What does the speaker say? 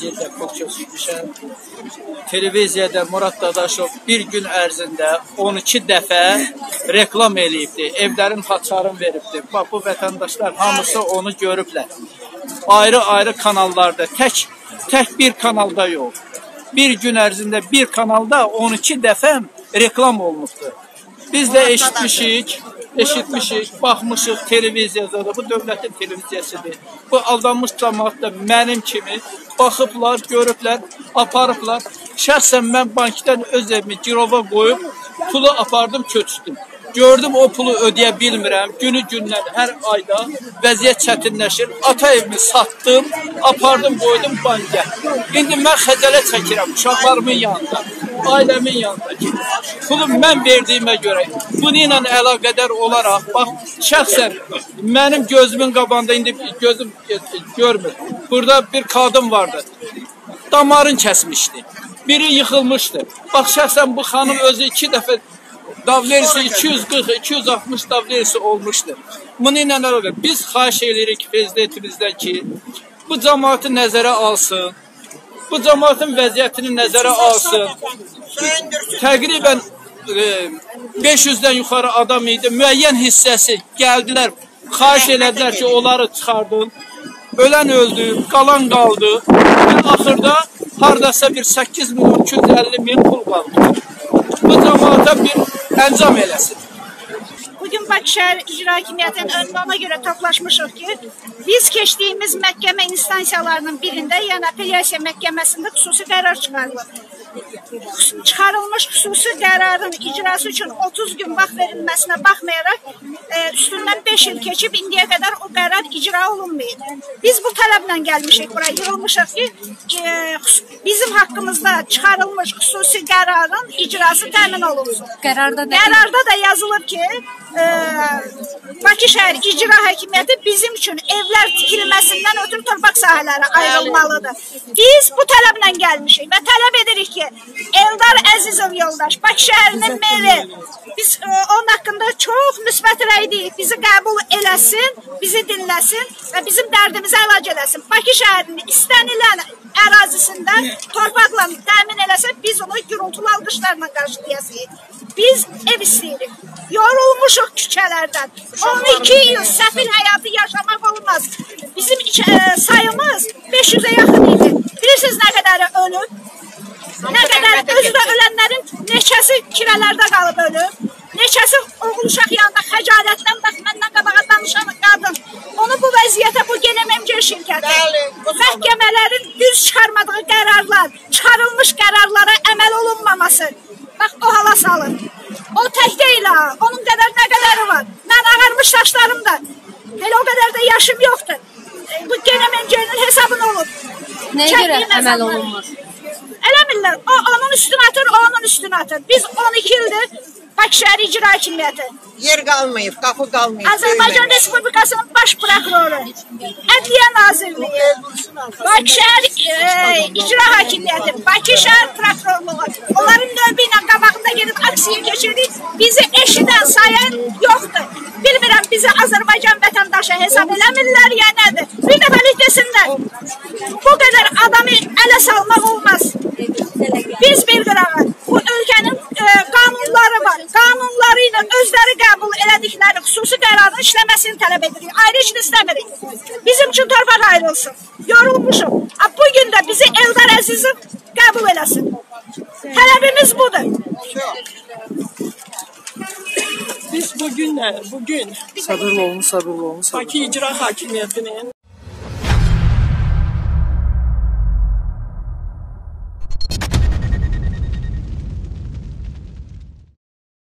Dildə pul köçmüşəm. Televiziyada Murad Dadaşov bir gün ərzində 12 dəfə reklam eləyibdi. Evlərin haçarını veribdi. Bax bu vətəndaşlar hamısı onu görüblər. Ayrı-ayrı kanallarda, tək tək bir kanalda yox. Bir gün ərzində bir kanalda 12 dəfə reklam olunubdu. Biz də eşitmişik, eşitmişik, baxmışıq televiziyada da, bu dövlətin televiziyasıdır. Bu aldanmış cəmaət də mənim kimi baxıblar, görüblər, aparıblar. Şəxsən mən bankdan öz evimi girova qoyub pulu apardım, köçdüm. Gördüm o pulu ödəyə bilmirəm. Günü gündən hər ayda vəziyyət çətinləşir. Ata evimi satdım, apardım, qoydum banka. İndi mən xəcələ çəkirəm uşaqlarımın yanında, ailəmin yanında ki, pulu mən verdiyimə görə bunu ilə əlaqədar olaraq bax şəxsən mənim gözümün qabağında indi gözüm görmür. Burada bir qadın vardı. Damarın kəsmişdi. Biri yıxılmışdı. Bax şəxsən bu xanım özü iki dəfə davlerisi 240, 260 davlerisi olmuşdur. Bunu ilə əlaqə biz xahiş edirik prezidentimizdən ki, bu cəmaatı nəzərə alsın. Bu cəmaatın vəziyyətini nəzərə alsın. Təqribən e, 500-dən yuxarı adam idi. Müəyyən hissəsi gəldilər, xahiş elədilər ki, onları çıxardın. Ölən öldü, qalan qaldı. Və axırda hardasa bir 8 milyon 250 min pul qaldı. Bu cəmaata bir əncam eləsin. Bakı Şəhər İcra Hakimiyyətinin önündə ona görə toplaşmışıq ki, biz keçdiyimiz məhkəmə instansiyalarının birində, yəni apellyasiya məhkəməsində xüsusi qərar çıxarılıb. Çıxarılmış xüsusi qərarın icrası üçün 30 gün vaxt verilməsinə baxmayaraq, e, üstündən 5 il keçib indiyə qədər o qərar icra olunmayıb. Biz bu tələblə gəlmişik bura, yığılmışıq ki, e, bizim haqqımızda çıxarılmış xüsusi qərarın icrası təmin olunsun. Qərarda da Qərarda da yazılır ki, e, Bakı şəhər icra hakimiyyəti bizim üçün evlər tikilməsindən ötürü torpaq sahələri ayrılmalıdır. Biz bu tələblə gəlmişik və tələb edirik ki, Eldar Əzizov yoldaş, Bakı şəhərinin meri, biz e, onun haqqında çox müsbət rəy deyik, bizi qəbul eləsin, bizi dinləsin və bizim dərdimizi əlac eləsin. Bakı şəhərinin istənilən ərazisində torpaqla təmin eləsə, biz onu gürültülü alqışlarla qarşılayasıyıq. Biz ev istəyirik. Yorulmuşuq küçələrdən. 12 il səfil həyatı yaşamaq olmaz. Bizim e, sayımız 500-ə yaxın idi. Bilirsiniz nə qədəri ölüb? Nə qədər özü də ölənlərin neçəsi kirələrdə qalıb ölüb? Neçəsi oğul uşaq yanında xəcalətdən bax məndən qabağa danışan qadın. Onu bu vəziyyətə bu GNMG şirkəti məhkəmələrin düz çıxarmadığı qərarlar, çıxarılmış qərarlara əməl olunmaması bax o hala salır. O tək deyil ha, onun qədər nə qədəri var. Mən ağarmış saçlarım da, elə o qədər də yaşım yoxdur. Bu GNMG-nin hesabını olub. nəyə görə əməl olunmur? Eləmirlər. O onun üstünə atır, o onun üstünə atır. Biz 12 ildir Bakı şəhər icra hakimiyyəti. Yer qalmayıb, qapı qalmayıb. Azərbaycan. Respublikasının baş prokuroru, Ədliyyə Nazirliyi, Bakı şəhər e, icra hakimiyyəti, Bakı şəhər prokurorluğu. Onların növbə ilə qabağında gedib aksiya keçirdik. Bizi eşidən sayan yoxdur. Bilmirəm bizi Azərbaycan vətəndaşı hesab eləmirlər ya nədir. Bir dəfəlik desinlər. Bu qədər adamı ələ salmaq olmaz. Biz bir qırağı bu ölkənin e, qanunları var. Qanunları ilə özləri qəbul elədikləri xüsusi qərarın işləməsini tələb edirik. Ayrı heç nə istəmirik. Bizim üçün torpaq ayrılsın. Yorulmuşuq. Ha, Bu gün də bizi Eldar Əzizov qəbul eləsin. Tələbimiz budur. Biz bugün, bugün Sabırlı olun, sabırlı olun, sabırlı. Bakı İcra Hakimiyyətinin